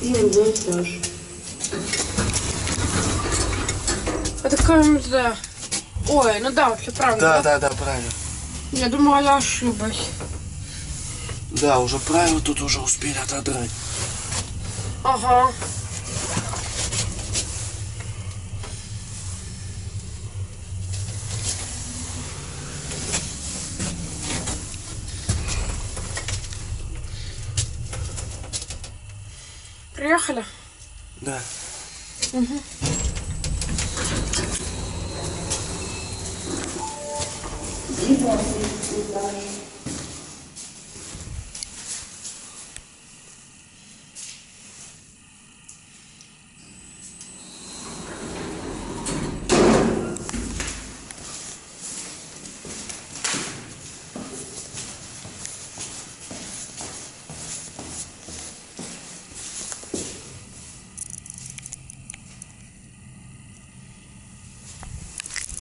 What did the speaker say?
Не будешь. Это КМЗ. Ой, ну да, все правильно. Да, да, да, правильно. Я думала, я ошиблась. Да, уже правила тут уже успели отодрать. Ага. Приехали? Да. Ты знаешь.